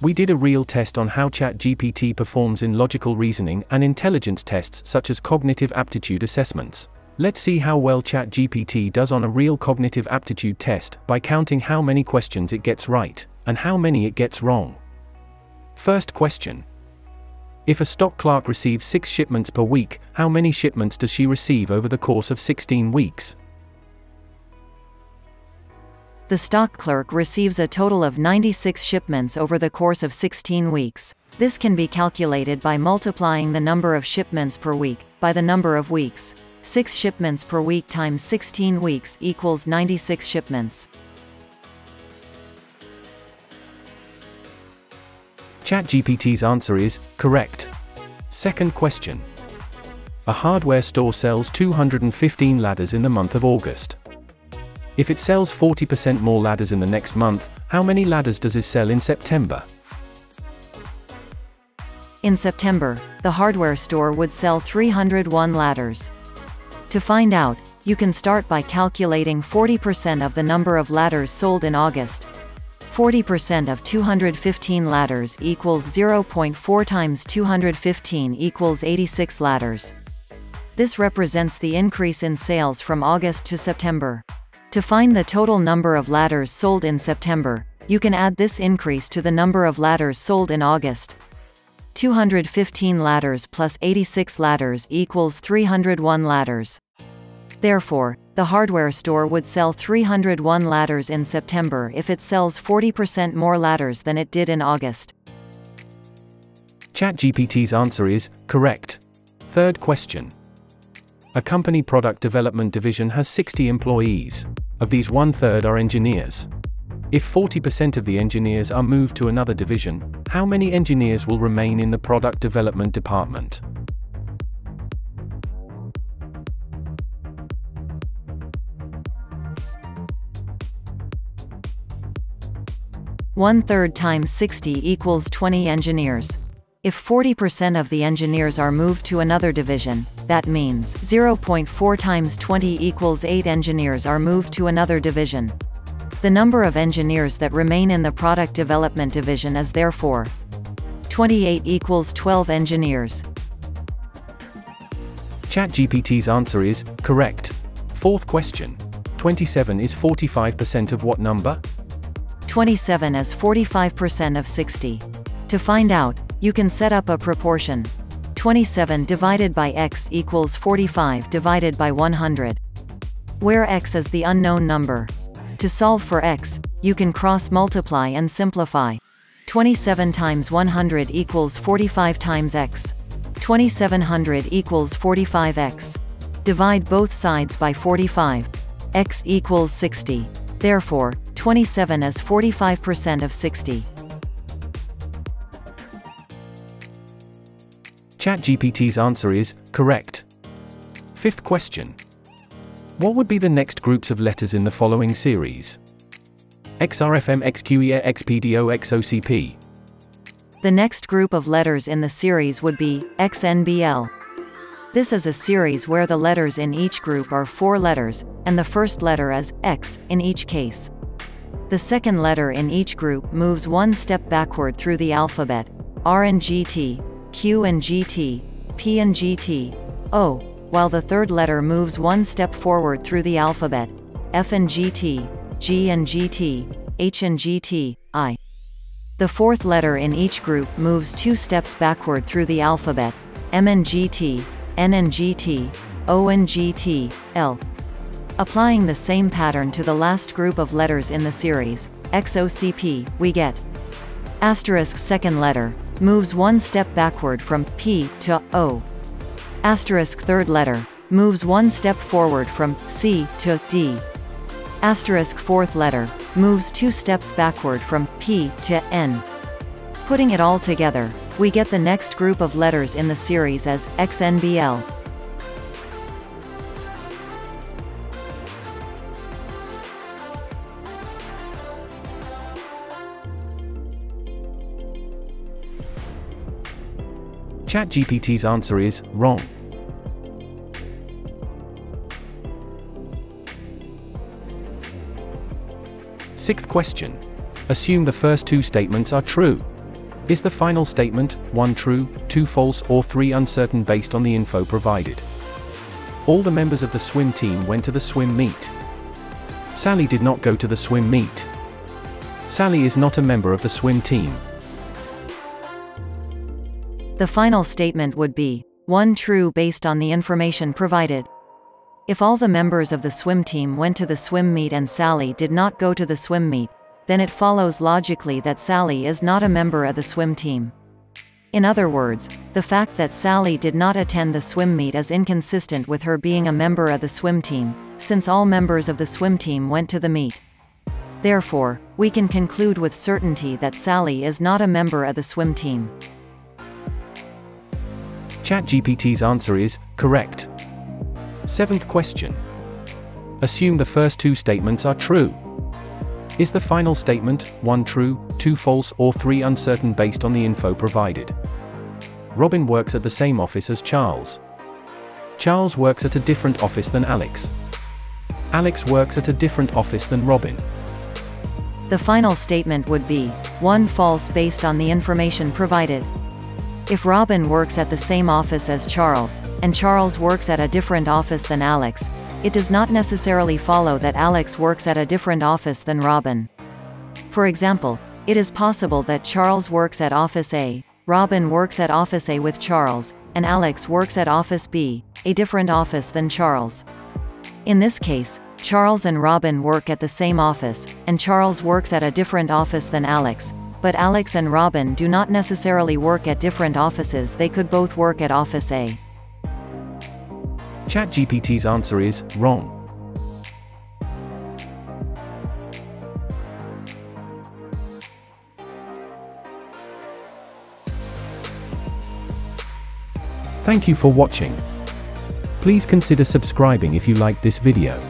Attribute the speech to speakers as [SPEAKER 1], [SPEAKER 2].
[SPEAKER 1] We did a real test on how ChatGPT performs in logical reasoning and intelligence tests such as cognitive aptitude assessments. Let's see how well ChatGPT does on a real cognitive aptitude test by counting how many questions it gets right and how many it gets wrong. First question If a stock clerk receives six shipments per week, how many shipments does she receive over the course of 16 weeks?
[SPEAKER 2] The stock clerk receives a total of 96 shipments over the course of 16 weeks. This can be calculated by multiplying the number of shipments per week by the number of weeks. 6 shipments per week times 16 weeks equals 96 shipments.
[SPEAKER 1] ChatGPT's answer is correct. Second question. A hardware store sells 215 ladders in the month of August. If it sells 40% more ladders in the next month, how many ladders does it sell in September?
[SPEAKER 2] In September, the hardware store would sell 301 ladders. To find out, you can start by calculating 40% of the number of ladders sold in August. 40% of 215 ladders equals 0.4 times 215 equals 86 ladders. This represents the increase in sales from August to September. To find the total number of ladders sold in September, you can add this increase to the number of ladders sold in August. 215 ladders plus 86 ladders equals 301 ladders. Therefore, the hardware store would sell 301 ladders in September if it sells 40% more ladders than it did in August.
[SPEAKER 1] ChatGPT's answer is correct. Third question. A company product development division has 60 employees. Of these, one third are engineers. If 40% of the engineers are moved to another division, how many engineers will remain in the product development department?
[SPEAKER 2] One third times 60 equals 20 engineers. If 40% of the engineers are moved to another division, that means 0.4 times 20 equals 8 engineers are moved to another division. The number of engineers that remain in the product development division is therefore 28 equals 12 engineers.
[SPEAKER 1] ChatGPT's answer is correct. Fourth question. 27 is 45% of what number?
[SPEAKER 2] 27 is 45% of 60. To find out, you can set up a proportion. 27 divided by x equals 45 divided by 100. Where x is the unknown number. To solve for x, you can cross-multiply and simplify. 27 times 100 equals 45 times x. 2700 equals 45x. Divide both sides by 45. x equals 60. Therefore, 27 is 45% of 60.
[SPEAKER 1] ChatGPT's answer is correct. Fifth question. What would be the next groups of letters in the following series? XRFM XQEA XPDO XOCP.
[SPEAKER 2] The next group of letters in the series would be XNBL. This is a series where the letters in each group are four letters, and the first letter is X in each case. The second letter in each group moves one step backward through the alphabet, R and GT, Q and GT, P and GT, O, while the third letter moves one step forward through the alphabet, F and GT, G and GT, H and GT, I. The fourth letter in each group moves two steps backward through the alphabet, M and GT, N and GT, O and GT, L. Applying the same pattern to the last group of letters in the series, XOCP, we get asterisk second letter, moves one step backward from P to O. Asterisk third letter, moves one step forward from C to D. Asterisk fourth letter, moves two steps backward from P to N. Putting it all together, we get the next group of letters in the series as XNBL.
[SPEAKER 1] ChatGPT's answer is wrong. Sixth question. Assume the first two statements are true. Is the final statement 1 true, 2 false, or 3 uncertain based on the info provided? All the members of the swim team went to the swim meet. Sally did not go to the swim meet. Sally is not a member of the swim team.
[SPEAKER 2] The final statement would be 1 true based on the information provided. If all the members of the swim team went to the swim meet and Sally did not go to the swim meet, then it follows logically that Sally is not a member of the swim team. In other words, the fact that Sally did not attend the swim meet is inconsistent with her being a member of the swim team, since all members of the swim team went to the meet. Therefore, we can conclude with certainty that Sally is not a member of the swim team.
[SPEAKER 1] ChatGPT's answer is correct. Seventh question. Assume the first two statements are true. Is the final statement 1 true, 2 false, or 3 uncertain based on the info provided? Robin works at the same office as Charles. Charles works at a different office than Alex. Alex works at a different office than Robin.
[SPEAKER 2] The final statement would be 1 false based on the information provided. If Robin works at the same office as Charles, and Charles works at a different office than Alex, it does not necessarily follow that Alex works at a different office than Robin. For example, it is possible that Charles works at Office A, Robin works at Office A with Charles, and Alex works at Office B, a different office than Charles. In this case, Charles and Robin work at the same office, and Charles works at a different office than Alex, but Alex and Robin do not necessarily work at different offices they could both work at Office A.
[SPEAKER 1] ChatGPT's answer is wrong. Thank you for watching. Please consider subscribing if you like this video.